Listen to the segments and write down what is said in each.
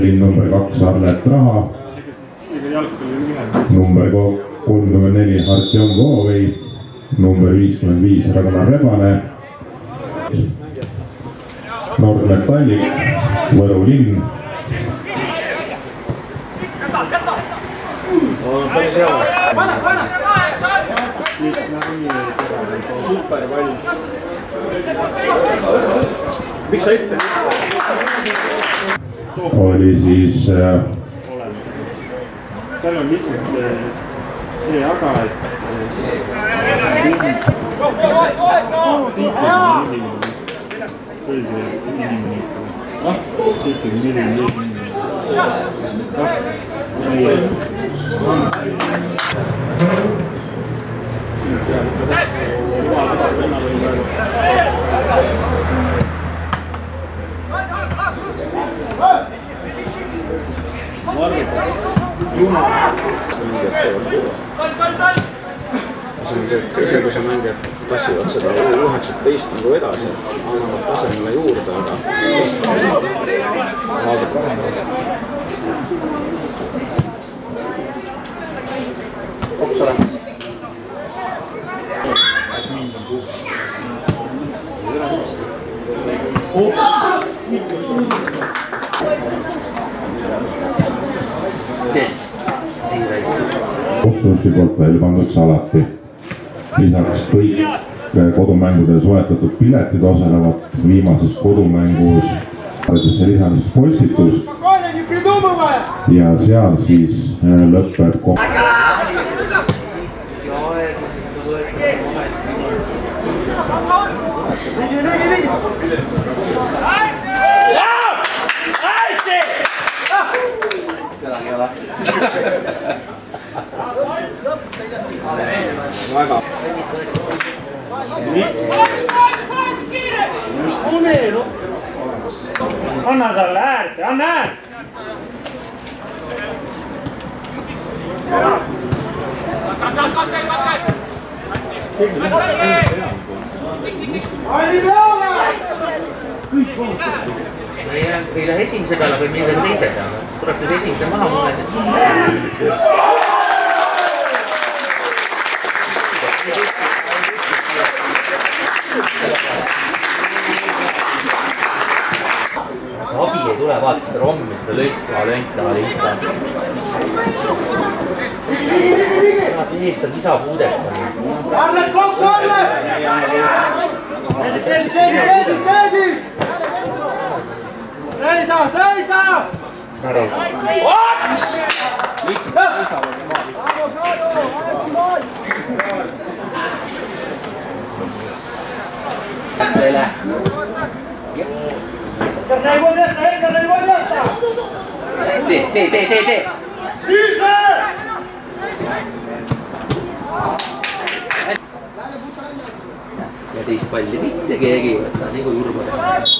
kaitselinn number kaks Arlet Raha number kolmkümmend neli Artjom Voovei, number viiskümmend viis Ragnar Rebane, Nordmet Tallik, Võru linn, päris hea. super pall. miks sa ette? Oli siis äh, seal on lihtsalt äh, see aga, et seitsekümmend neli see on see teisekese mängijad tassivad seda üheksateist nagu edasi, annavad tasemele juurde, aga. koks olemas. Kossusi poolt välja pandakse alati. lisaks kõik äh, kodumängudel soetatud piletid osalevad viimases kodumängus hariduse lisamist postitus ja seal siis äh, lõpeb koht. väga. anna talle häält, anna häält. Ei lähe, ei lähe esimese peale, vaid millegi teise peale. tuleb nüüd esimese maha munes. abi ei tule, vaata seda rommi, seda löita, lönta, linta. kurat, eestab lisapuudet seal. Arlet kokku, Arlet! Teedi, teedi, teedi, teedi! Seisa, Seisa! Ops! Söyle. Kırnayı boyla sayın, kırnayı boyla sayın. De, de, de, de, de. Yüze! Ya da İsmail'le bir de geri geri. Ne koyurum ben.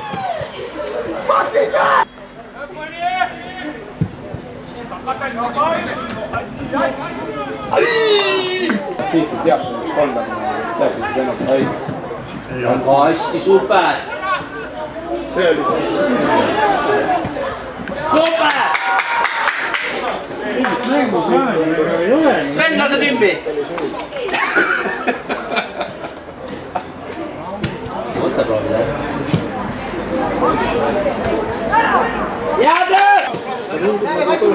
mine, mine. siis ta teab, et üks kolm peab olema, teab, et see ennast haigeks. väga hästi, super. see oli super. Sven, lase tümmi.